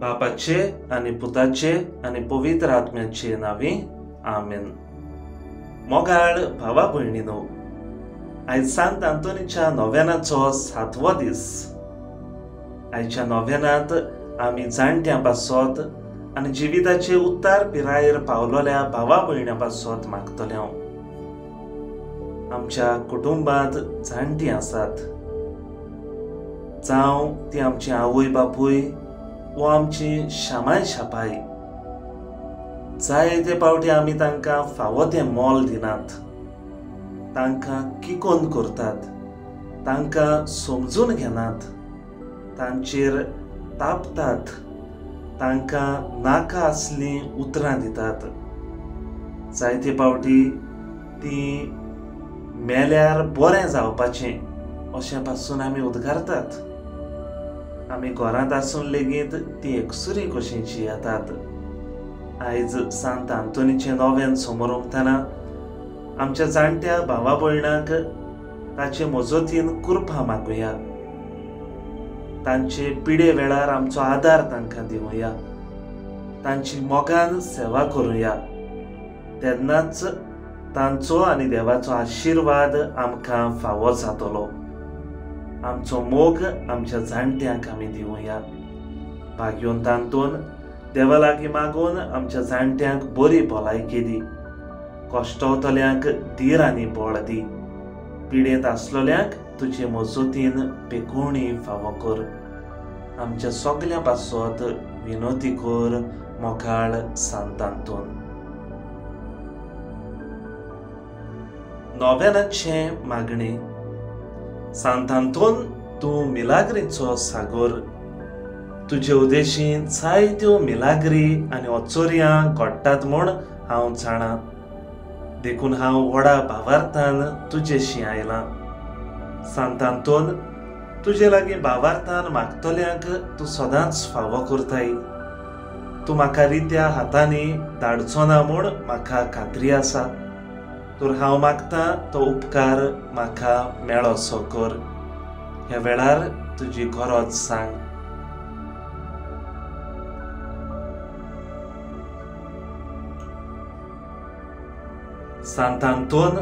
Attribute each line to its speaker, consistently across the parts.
Speaker 1: बापाचे आनी पुताचे आनी पवित्र आत्म्याचे नावे आमेन मोगाळ भावा भयणीनो आयज सांत आंतोनीच्या नव्यानाचो सातवो दीस आयच्या नव्यानात आमी जाणट्यां पासत आनी जिविताचे उत्तार पिरायेर पावलोल्या भावा भयण्या पासत मागतले आमच्या कुटुंबांत जाणटीं आसात जावं ती आमची आवय बापूय वो आमची शामाय शापाय जायते पावटी आमी तांकां फावो तें मोल दिनात. तांकां किकोन करतात. तांकां समजून घेनात. तांचेर तापतात. तांकां नाका आसलीं उतरां दितात. जायते पावटी ती मेल्यार बरें जावपाचें अशें पासून आमी उद्गारतात. आमी घरांत आसून लेगीत ती एकसुरी कशींची येतात. आयज सांत आंतोनीचें नव्यान समोर आमच्या जाणट्या भावा भयणाक ताचे मजतीन कुरपा मागुया. तांचे पिडे वेळार आमचो आदार तांकां दिवया तांची मोगान सेवा करुया. तेन्नाच तांचो आनी देवाचो आशिर्वाद आमकां फावो जातलो. आमचो मोग आमच्या जाणट्यांक आमी दिवया. भाग्योन तांतून देवा लागीं मागून आमच्या जाणट्यांक बरी भलायकी दी कश्टवतल्यांक धीर आनी बळ दी. पिडेंत आसलोल्यांक तुजे मजतीन पेकोणी फावो कर. आमच्या सगल्या पासत विनोती कर मोखाळ सांतांतून. नव्यानाचे मागणी. सांतांतून तूं मिलाग्रीचो सागोर तुजे उदेशीं जायत्यो मिलाग्री आनी ओचोरयां घडटात म्हूण हांव जाणां देखून हांव व्हडा भावार्थान तुजेशी आयलां सांतांतून तुजे लागीं भावार्थान मागतल्यांक तूं सदांच फावो करताय तूं म्हाका रित्या हातांनी धाडचो ना म्हूण म्हाका खात्री आसा तर हांव मागतां तो उपकार म्हाका मेळोसो कर ह्या वेळार तुजी गरज सांग सांतांतून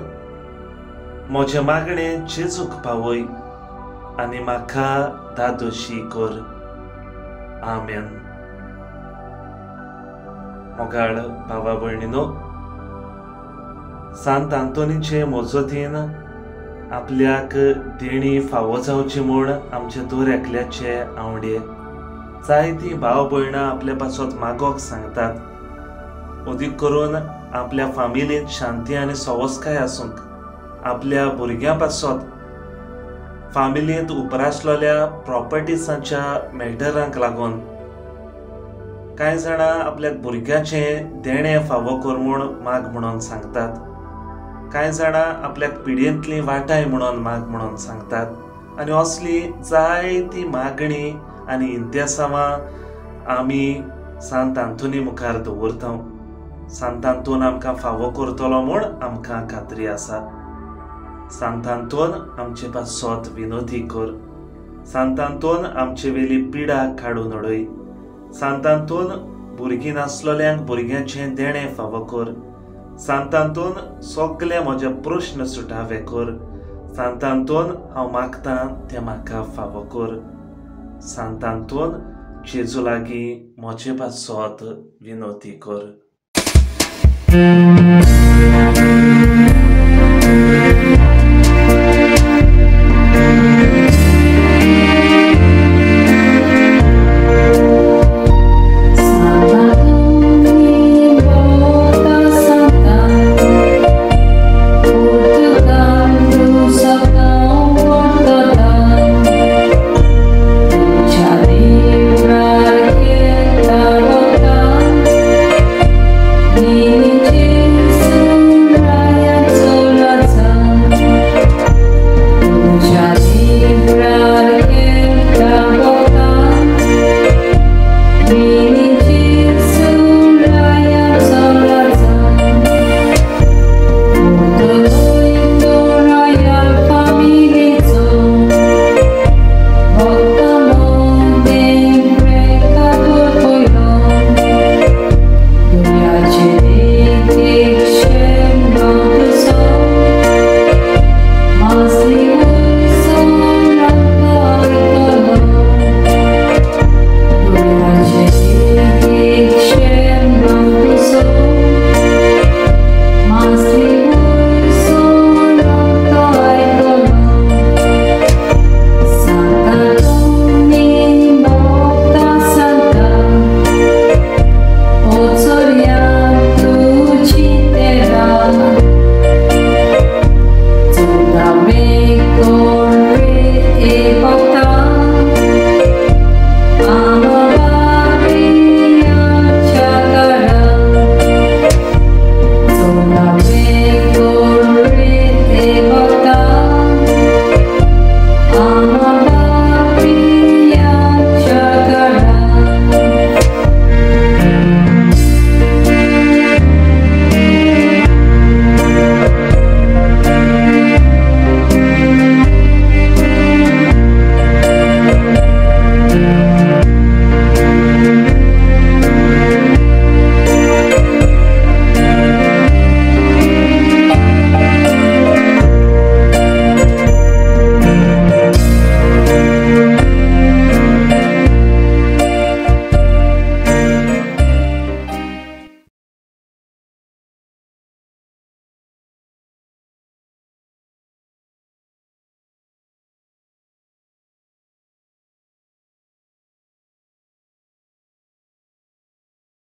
Speaker 1: म्हजे मागणें जेजूक पावय आनी म्हाका दादोशी कर आमेन मोगाळ भावा भयणीनो सांत आंतोनीचे मोजोतीन आपल्याक देणी फावो जावची म्हूण आमचे दोर एकल्याचे आवडे. जायतीं भाव भयणां आपल्या पासत मागोक सांगतात. उदीक करून आपल्या फामिलींत शांती आनी सवस्काय आसूंक आपल्या भुरग्यां पासत फामिलींत उपरासलोल्या प्रॉपर्टीसांच्या मॅटरांक लागून कांय जाणां आपल्या भुरग्याचें देणें फावो कर म्हूण माग म्हणून सांगतात. कांय जाणां आपल्याक पिडयेंतली वाटाय म्हणून माग म्हणून सांगतात. आनी असली जायती मागणी आनी इंत्यासांवां आमी सांत आंतोनी मुखार दवरता. सांतांतून आमकां फावो करतलो म्हूण आमकां खात्री आसा. सांतांतून आमचे पासत विनोदी कर. सांतांतून आमचे वेली पिडा काडून उडय सांतांतून भुरगीं नासलोल्यांक भुरग्यांचें देणें फावो कर. सांतांतून सगळे म्हजे प्रश्न सुटावे कर सांतांतून हांव मागतां तें म्हाका फावो कर सांतांतून जेजू लागीं म्हजे पासत विनोदी कर